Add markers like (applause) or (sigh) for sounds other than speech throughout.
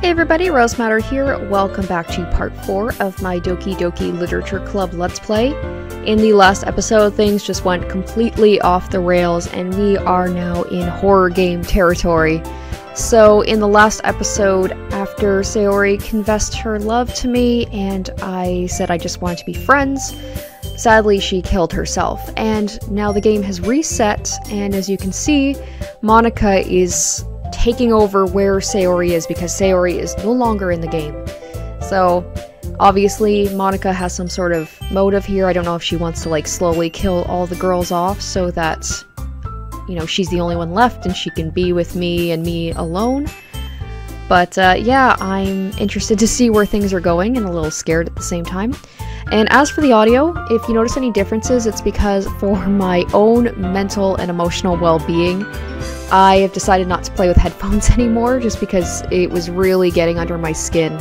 Hey everybody, Rose Matter here. Welcome back to part 4 of my Doki Doki Literature Club Let's Play. In the last episode, things just went completely off the rails, and we are now in horror game territory. So, in the last episode, after Sayori confessed her love to me, and I said I just wanted to be friends, sadly she killed herself. And now the game has reset, and as you can see, Monika is taking over where Sayori is because Sayori is no longer in the game. So, obviously, Monika has some sort of motive here. I don't know if she wants to like slowly kill all the girls off so that, you know, she's the only one left and she can be with me and me alone. But uh, yeah, I'm interested to see where things are going and a little scared at the same time. And as for the audio, if you notice any differences, it's because for (laughs) my own mental and emotional well being, I have decided not to play with headphones (laughs) anymore just because it was really getting under my skin.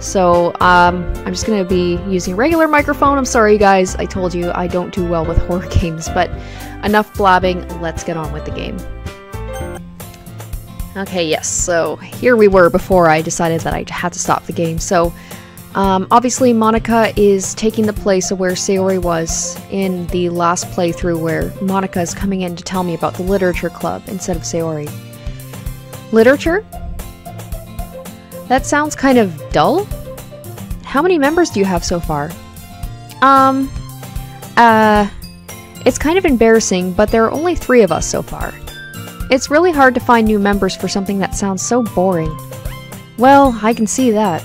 So um, I'm just gonna be using regular microphone. I'm sorry, guys. I told you I don't do well with (laughs) horror games, but enough blabbing. Let's get on with the game. Okay, yes. So here we were before I decided that I had to stop the game. So um, obviously, Monika is taking the place of where Sayori was in the last playthrough, where Monika is coming in to tell me about the literature club instead of Sayori. Literature? That sounds kind of dull. How many members do you have so far? Um, uh, it's kind of embarrassing, but there are only three of us so far. It's really hard to find new members for something that sounds so boring. Well, I can see that.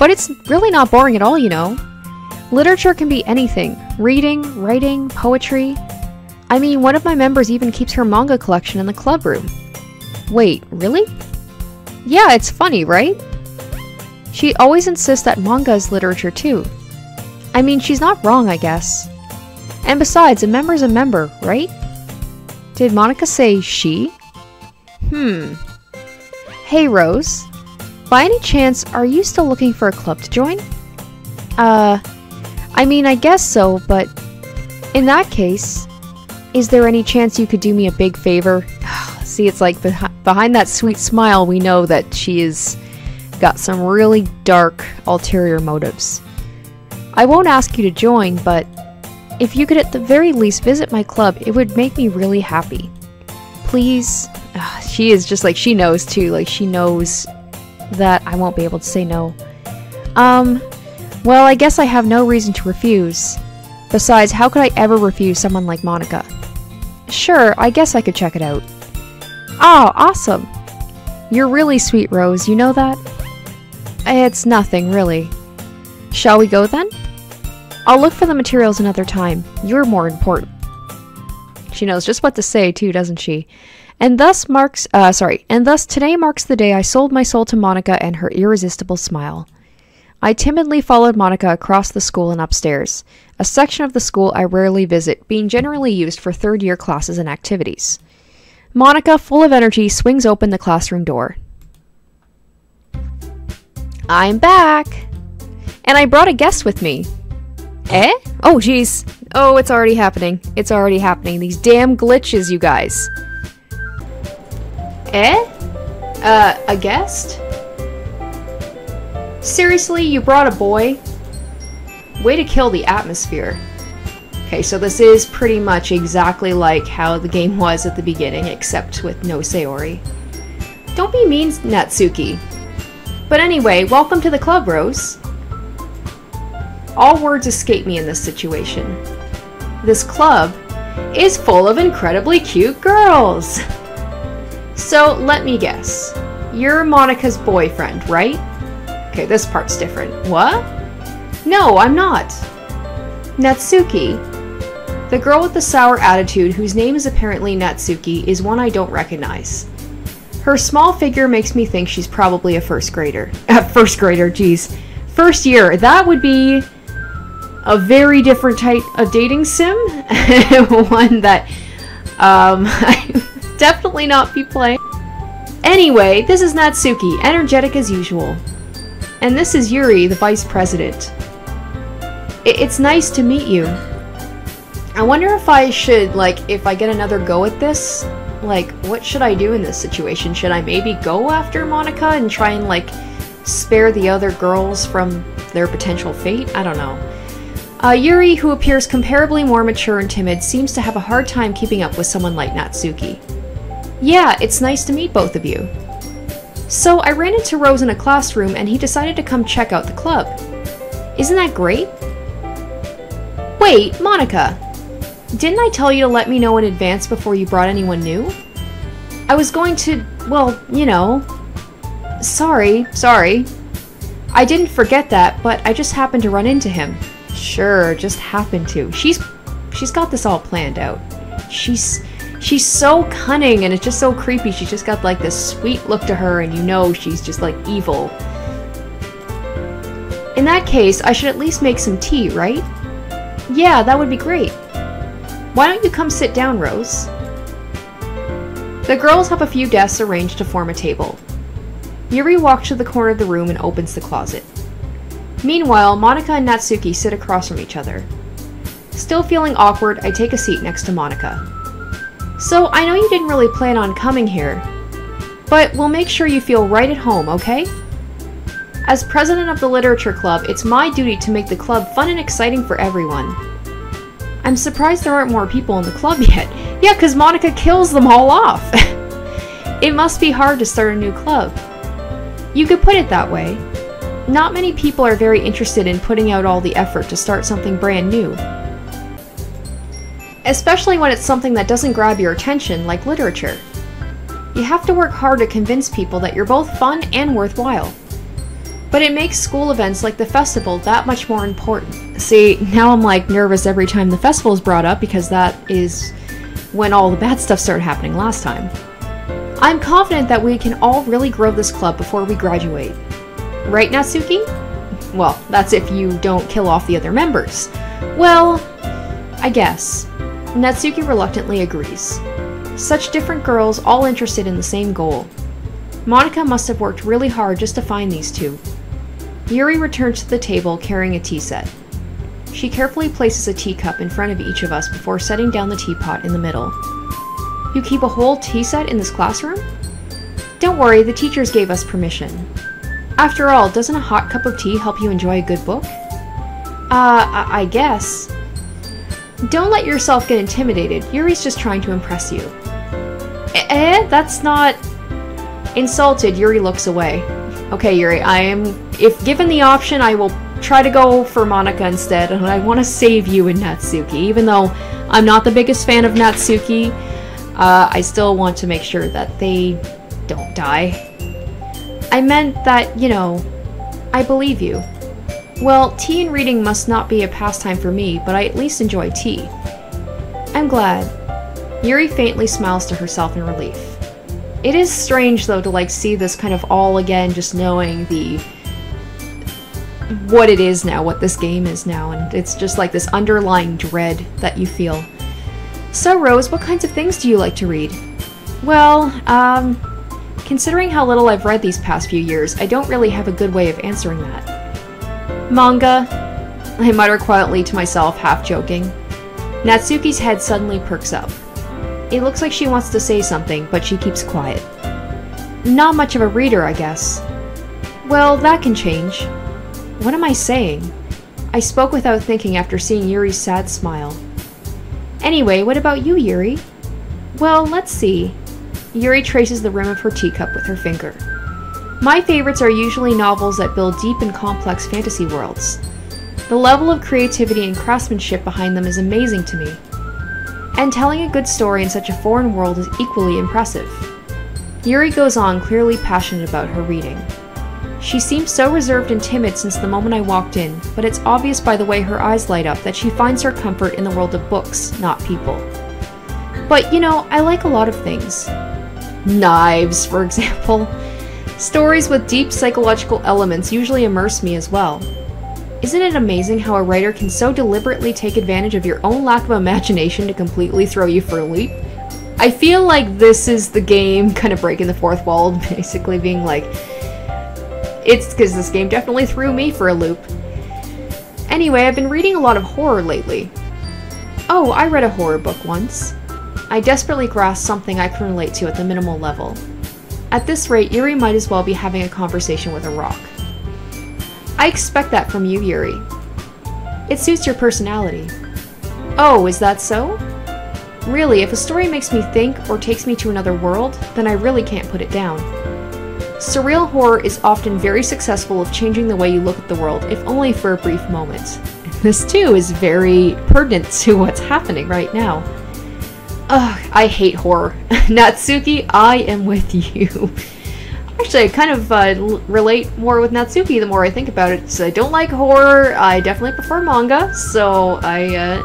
But it's really not boring at all, you know. Literature can be anything reading, writing, poetry. I mean, one of my members even keeps her manga collection in the club room. Wait, really? Yeah, it's funny, right? She always insists that manga is literature too. I mean, she's not wrong, I guess. And besides, a member's a member, right? Did Monika say she? Hmm. Hey, Rose. By any chance, are you still looking for a club to join? Uh, I mean, I guess so, but in that case, is there any chance you could do me a big favor? (sighs) See, it's like behind that sweet smile, we know that she has got some really dark ulterior motives. I won't ask you to join, but if you could at the very least visit my club, it would make me really happy. Please. (sighs) She is just like, she knows too. Like, she knows that I won't be able to say no. Um, well, I guess I have no reason to refuse. Besides, how could I ever refuse someone like Monika? Sure, I guess I could check it out. Oh, awesome! You're really sweet, Rose, you know that? It's nothing, really. Shall we go then? I'll look for the materials another time. You're more important. She knows just what to say, too, doesn't she? And thus marks, uh, sorry, and thus today marks the day I sold my soul to Monika and her irresistible smile. I timidly followed Monika across the school and upstairs, a section of the school I rarely visit, being generally used for third year classes and activities. Monika, full of energy, swings open the classroom door. I'm back! And I brought a guest with me. Eh? Oh, jeez. Oh, it's already happening. It's already happening. These damn glitches, you guys. Eh? Uh, a guest? Seriously, you brought a boy? Way to kill the atmosphere. Okay, so this is pretty much exactly like how the game was at the beginning, except with no Sayori. Don't be mean, Natsuki. But anyway, welcome to the club, Rose. All words escape me in this situation. This club is full of incredibly cute girls! (laughs) So let me guess. You're Monika's boyfriend, right? Okay, this part's different. What? No, I'm not. Natsuki. The girl with the sour attitude, whose name is apparently Natsuki, is one I don't recognize. Her small figure makes me think she's probably a first grader. (laughs) First grader, geez. First year. That would be a very different type of dating sim. (laughs) one that um, (laughs) definitely not be playing. Anyway, this is Natsuki, energetic as usual. And this is Yuri, the vice president. it's nice to meet you. I wonder if I should, like, if I get another go at this, Like, what should I do in this situation? Should I maybe go after Monika and try and, like, spare the other girls from their potential fate? I don't know. Uh, Yuri, who appears comparably more mature and timid, seems to have a hard time keeping up with someone like Natsuki. Yeah, it's nice to meet both of you. So I ran into Rose in a classroom and he decided to come check out the club. Isn't that great? Wait, Monika! Didn't I tell you to let me know in advance before you brought anyone new? I was going to, well, you know. Sorry, sorry. I didn't forget that, but I just happened to run into him. Sure, just happened to. She's she's got this all planned out. She's she's so cunning and it's just so creepy. She's just got like this sweet look to her and you know she's just like evil. In that case, I should at least make some tea, right? Yeah, that would be great. Why don't you come sit down, Rose? The girls have a few desks arranged to form a table. Yuri walks to the corner of the room and opens the closet. Meanwhile, Monika and Natsuki sit across from each other. Still feeling awkward, I take a seat next to Monika. So, I know you didn't really plan on coming here, but we'll make sure you feel right at home, okay? As president of the Literature Club, it's my duty to make the club fun and exciting for everyone. I'm surprised there aren't more people in the club (laughs) yet. Yeah, because Monika kills them all off. (laughs) it must be hard to start a new club. You could put it that way. Not many people are very interested in putting out all the effort to start something brand new especially when it's something that doesn't grab your attention, like literature. You have to work hard to convince people that you're both fun and worthwhile. But it makes school events like the festival that much more important. See, now I'm like nervous every time the festival is brought up because that is when all the bad stuff started happening last time. I'm confident that we can all really grow this club before we graduate. Right, Natsuki? Well, that's if you don't kill off the other members. Well, I guess. Natsuki reluctantly agrees. Such different girls, all interested in the same goal. Monika must have worked really hard just to find these two. Yuri returns to the table carrying a tea set. She carefully places a teacup in front of each of us before setting down the teapot in the middle. You keep a whole tea set in this classroom? Don't worry, the teachers gave us permission. After all, doesn't a hot cup of tea help you enjoy a good book? Uh, I, I guess. Don't let yourself get intimidated. Yuri's just trying to impress you. Eh? That's not... Insulted, Yuri looks away. Okay, Yuri, I am... If given the option, I will try to go for Monika instead, and I want to save you and Natsuki. Even though I'm not the biggest fan of Natsuki, uh, I still want to make sure that they don't die. I meant that, you know, I believe you. Well, tea and reading must not be a pastime for me, but I at least enjoy tea. I'm glad. Yuri faintly smiles to herself in relief. It is strange though to like see this kind of all again, just knowing the what it is now, what this game is now, and it's just like this underlying dread that you feel. So Rose, what kinds of things do you like to read? Well, um, considering how little I've read these past few years, I don't really have a good way of answering that. Manga, I mutter quietly to myself, half joking. Natsuki's head suddenly perks up. It looks like she wants to say something, but she keeps quiet. Not much of a reader, I guess. Well, that can change. What am I saying? I spoke without thinking after seeing Yuri's sad smile. Anyway, what about you, Yuri? Well, let's see. Yuri traces the rim of her teacup with her finger. My favorites are usually novels that build deep and complex fantasy worlds. The level of creativity and craftsmanship behind them is amazing to me. And telling a good story in such a foreign world is equally impressive. Yuri goes on, clearly passionate about her reading. She seems so reserved and timid since the moment I walked in, but it's obvious by the way her eyes light up that she finds her comfort in the world of books, not people. But you know, I like a lot of things. Knives, for (laughs) example. Stories with deep psychological elements usually immerse me as well. Isn't it amazing how a writer can so deliberately take advantage of your own lack of imagination to completely throw you for a loop? I feel like this is the game (laughs) kind of breaking the fourth wall, (laughs) basically being like, it's because this game definitely threw me for a loop. Anyway, I've been reading a lot of horror lately. Oh, I read a horror book once. I desperately grasp something I can relate to at the minimal level. At this rate, Yuri might as well be having a conversation with a rock. I expect that from you, Yuri. It suits your personality. Oh, is that so? Really, if a story makes me think or takes me to another world, then I really can't put it down. Surreal horror is often very successful of changing the way you look at the world, if only for a brief moment. This too is very pertinent to what's happening right now. Ugh, I hate horror. (laughs) Natsuki, I am with you. (laughs) Actually, I kind of uh, relate more with Natsuki the more I think about it. So I don't like horror. I definitely prefer manga, so I, uh,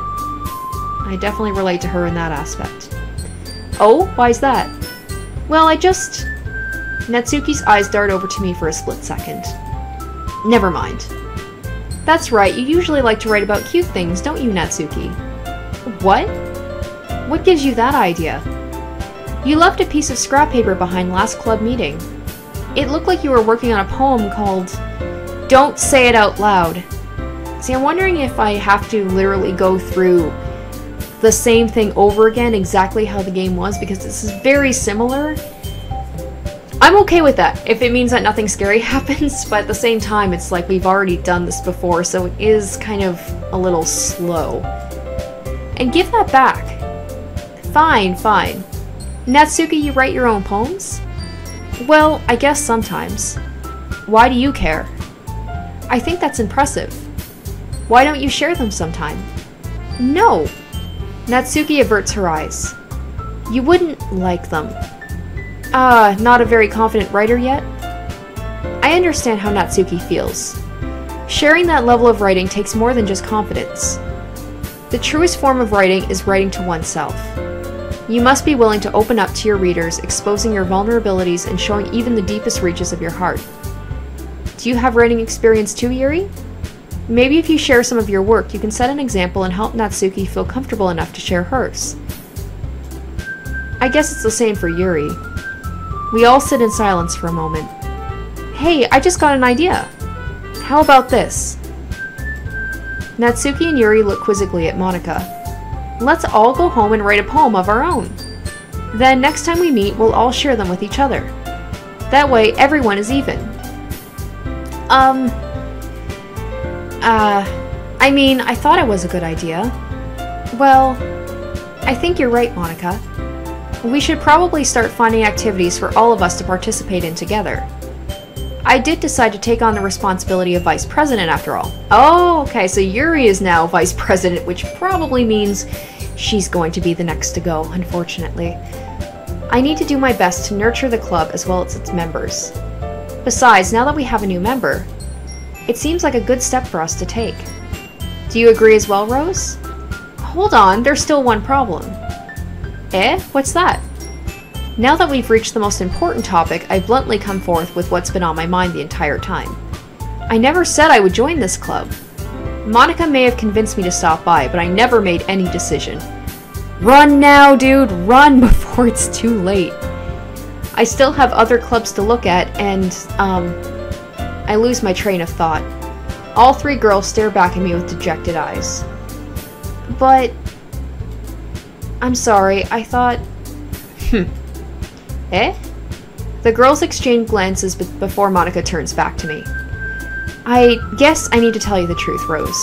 I definitely relate to her in that aspect. Oh, why is that? Well, I just... Natsuki's eyes dart over to me for a split second. Never mind. That's right, you usually like to write about cute things, don't you, Natsuki? What? What gives you that idea? You left a piece of scrap paper behind last club meeting. It looked like you were working on a poem called Don't Say It Out Loud. See, I'm wondering if I have to literally go through the same thing over again, exactly how the game was, because this is very similar, I'm okay with that if it means that nothing scary (laughs) happens, but at the same time, it's like we've already done this before, so it is kind of a little slow. And give that back. Fine, fine. Natsuki, you write your own poems? Well, I guess sometimes. Why do you care? I think that's impressive. Why don't you share them sometime? No! Natsuki averts her eyes. You wouldn't like them. Ah, not a very confident writer yet? I understand how Natsuki feels. Sharing that level of writing takes more than just confidence. The truest form of writing is writing to oneself. You must be willing to open up to your readers, exposing your vulnerabilities and showing even the deepest reaches of your heart. Do you have writing experience too, Yuri? Maybe if you share some of your work, you can set an example and help Natsuki feel comfortable enough to share hers. I guess it's the same for Yuri. We all sit in silence for a moment. Hey, I just got an idea. How about this? Natsuki and Yuri look quizzically at Monika. Let's all go home and write a poem of our own. Then next time we meet, we'll all share them with each other. That way, everyone is even. Um... Uh... I mean, I thought it was a good idea. Well, I think you're right, Monika. We should probably start finding activities for all of us to participate in together. I did decide to take on the responsibility of vice president after all. Oh, okay, so Yuri is now vice president, which probably means she's going to be the next to go, unfortunately. I need to do my best to nurture the club as well as its members. Besides, now that we have a new member, it seems like a good step for us to take. Do you agree as well, Rose? Hold on, there's still one problem. Eh? What's that? Now that we've reached the most important topic, I bluntly come forth with what's been on my mind the entire time. I never said I would join this club. Monika may have convinced me to stop by, but I never made any decision. Run now, dude! Run (laughs) before it's too late! I still have other clubs to look at, and, um, I lose my train of thought. All three girls stare back at me with dejected eyes. But I'm sorry, I thought... (laughs) Hmm. Eh? The girls exchange glances before Monika turns back to me. I guess I need to tell you the truth, Rose.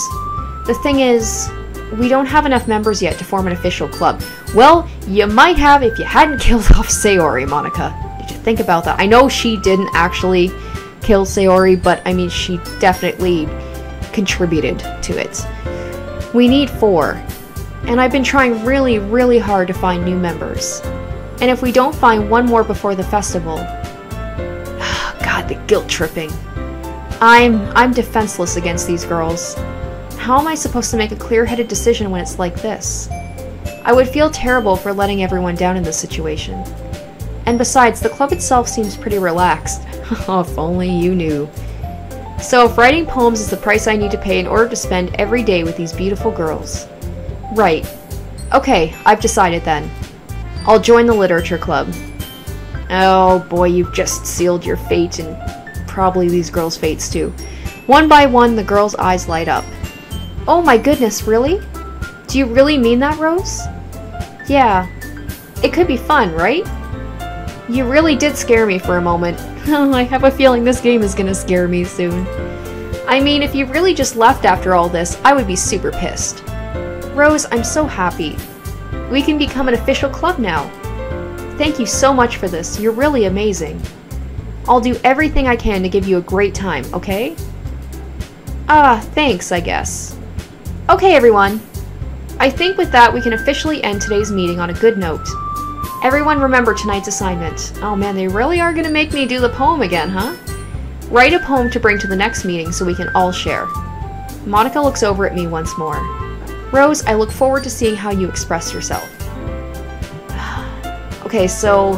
The thing is, we don't have enough members yet to form an official club. Well, you might have if you hadn't (laughs) killed off Sayori, Monika. Did you think about that? I know she didn't actually kill Sayori, but I mean, she definitely contributed to it. We need four, and I've been trying really, really hard to find new members. And if we don't find one more before the festival... (sighs) God, the guilt tripping. I'm... I'm defenseless against these girls. How am I supposed to make a clear-headed decision when it's like this? I would feel terrible for letting everyone down in this situation. And besides, the club itself seems pretty relaxed. oh, (laughs) if only you knew. So if writing poems is the price I need to pay in order to spend every day with these beautiful girls, Right. Okay, I've decided then. I'll join the literature club. Oh boy, you've just sealed your fate and probably these girls' fates too. One by one, the girls' eyes light up. Oh my goodness, really? Do you really mean that, Rose? Yeah. It could be fun, right? You really did scare me for a moment. (laughs) Oh, I have a feeling this game is gonna scare me soon. I mean, if you really just left after all this, I would be super pissed. Rose, I'm so happy. We can become an official club now. Thank you so much for this. You're really amazing. I'll do everything I can to give you a great time, okay? Ah, thanks, I guess. Okay, everyone. I think with that, we can officially end today's meeting on a good note. Everyone remember tonight's assignment. Oh man, they really are going to make me do the poem again, huh? Write a poem to bring to the next meeting so we can all share. Monika looks over at me once more. Rose, I look forward to seeing how you express yourself. (sighs) okay, so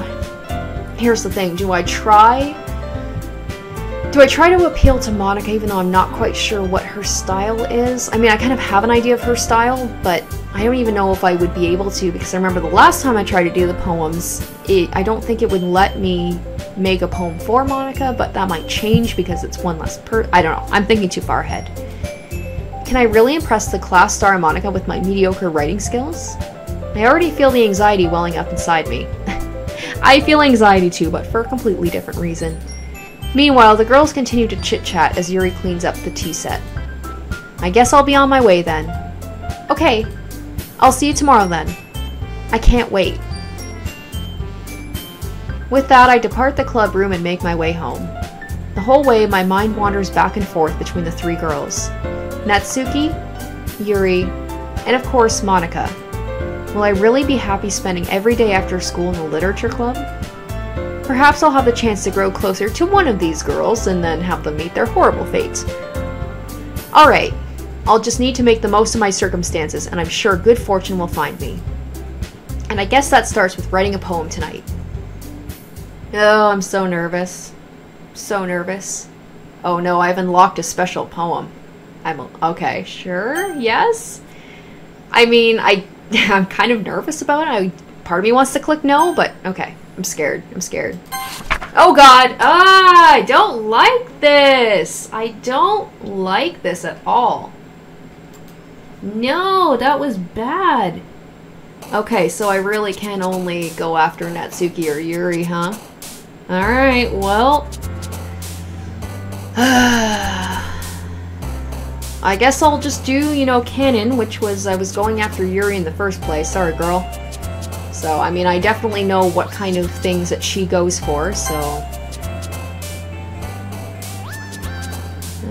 here's the thing. Do I try? Do I try to appeal to Monika even though I'm not quite sure what her style is? I mean, I kind of have an idea of her style, but I don't even know if I would be able to because I remember the last time I tried to do the poems, it, I don't think it would let me make a poem for Monika, but that might change because it's one less per- I don't know. I'm thinking too far ahead. Can I really impress the class star Monika with my mediocre writing skills? I already feel the anxiety welling up inside me. (laughs) I feel anxiety too, but for a completely different reason. Meanwhile, the girls continue to chit-chat as Yuri cleans up the tea set. I guess I'll be on my way then. Okay, I'll see you tomorrow then. I can't wait. With that, I depart the club room and make my way home. The whole way, my mind wanders back and forth between the three girls. Natsuki, Yuri, and of course Monika. Will I really be happy spending every day after school in the literature club? Perhaps I'll have the chance to grow closer to one of these girls and then have them meet their horrible fate. Alright, I'll just need to make the most of my circumstances and I'm sure good fortune will find me. And I guess that starts with writing a poem tonight. Oh, I'm so nervous. So nervous. Oh no, I've unlocked a special poem. I'm okay, sure, yes. I mean, I (laughs) I'm kind of nervous about it. I, part of me wants to click no, but okay, I'm scared. I'm scared. Oh god, ah, I don't like this. I don't like this at all. No, that was bad. Okay, so I really can only go after Natsuki or Yuri, huh? Alright, well... (sighs) I guess I'll just do, you know, canon, which was, I was going after Yuri in the first place. Sorry, girl. So, I mean, I definitely know what kind of things that she goes for, so...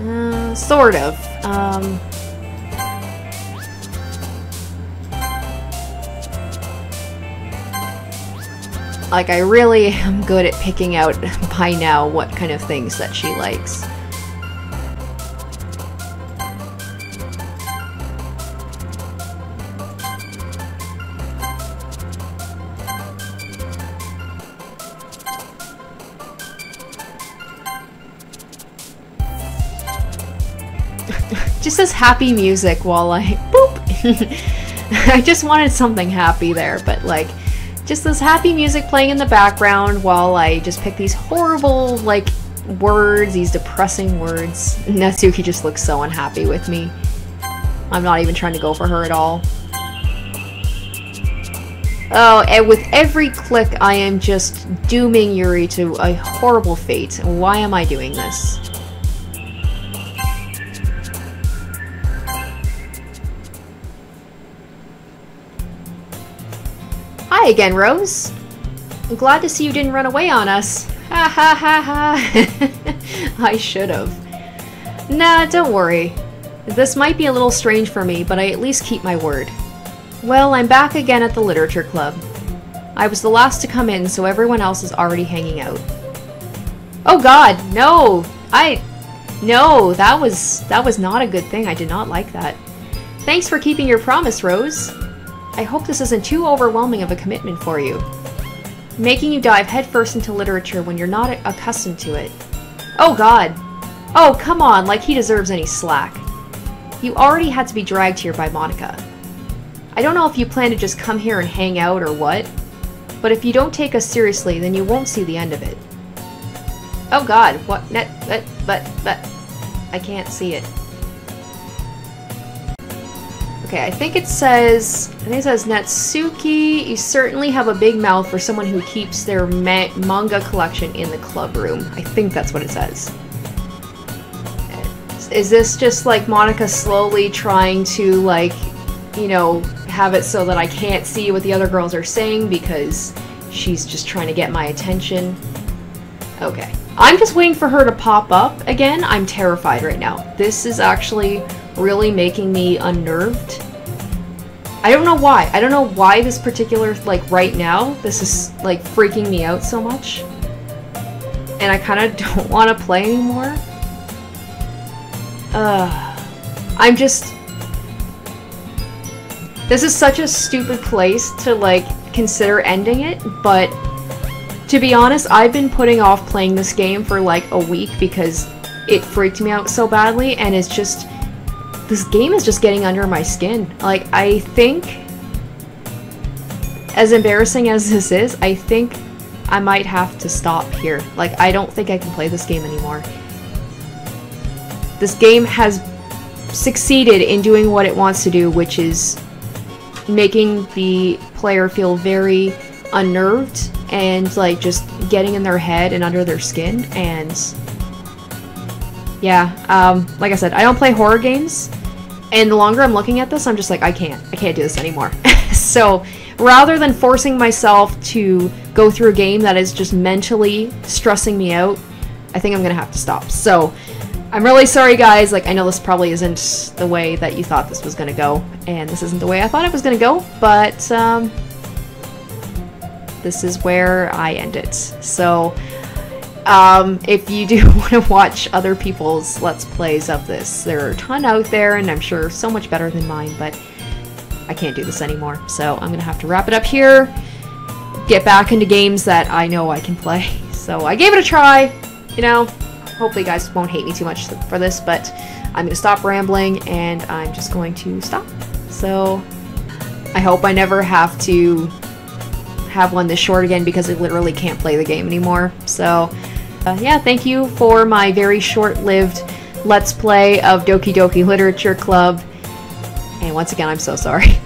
Uh, sort of. Um... Like, I really am good at picking out (laughs) by now what kind of things that she likes. Happy music while I boop. (laughs) I just wanted something happy there, but like just this happy music playing in the background while I just pick these horrible like words, these depressing words. (laughs) Natsuki just looks so unhappy with me. I'm not even trying to go for her at all. Oh, and with every click I am just dooming Yuri to a horrible fate. Why am I doing this? Hi again, Rose. I'm glad to see you didn't run away on us. Ha ha ha ha. (laughs) I should have. Nah, don't worry. This might be a little strange for me, but I at least keep my word. Well, I'm back again at the Literature Club. I was the last to come in, so everyone else is already hanging out. Oh god, no! I... No, that was... that was not a good thing. I did not like that. Thanks for keeping your promise, Rose. I hope this isn't too overwhelming of a commitment for you. Making you dive headfirst into literature when you're not accustomed to it. Oh god! Oh, come on, like he deserves any slack. You already had to be dragged here by Monika. I don't know if you plan to just come here and hang out or what, but if you don't take us seriously, then you won't see the end of it. Oh god, what? Net, but, but, but, I can't see it. Okay, I think it says, I think it says Natsuki, you certainly have a big mouth for someone who keeps their ma manga collection in the club room. I think that's what it says. Is this just like Monika slowly trying to like, you know, have it so that I can't see what the other girls are saying because she's just trying to get my attention? Okay. I'm just waiting for her to pop up again. I'm terrified right now. This is actually really making me unnerved. I don't know why. I don't know why this particular, like, right now, this is, like, freaking me out so much. And I kind of (laughs) don't want to play anymore. Uh, I'm just... This is such a stupid place to, like, consider ending it, but to be honest, I've been putting off playing this game for, like, a week because it freaked me out so badly, and it's just... This game is just getting under my skin. Like, I think... As embarrassing as this is, I think I might have to stop here. Like, I don't think I can play this game anymore. This game has succeeded in doing what it wants to do, which is making the player feel very unnerved and like just getting in their head and under their skin and yeah um, like I said I don't play horror games and the longer I'm looking at this I'm just like I can't I can't do this anymore (laughs) so rather than forcing myself to go through a game that is just mentally stressing me out I think I'm gonna have to stop so I'm really sorry, guys. Like, I know this probably isn't the way that you thought this was to go, and this isn't the way I thought it was to go, but, um, this is where I end it. So, um, if you do (laughs) want to watch other people's Let's Plays of this, there are a ton out there, and I'm sure so much better than mine, but I can't do this anymore. So, I'm going to have to wrap it up here, get back into games that I know I can play. (laughs) So, I gave it a try, you know, hopefully you guys won't hate me too much for this, but I'm going to stop rambling and I'm just going to stop. So I hope I never have to have one this short again because I literally can't play the game anymore. So uh, yeah, thank you for my very short-lived Let's Play of Doki Doki Literature Club. And once again, I'm so sorry. (laughs)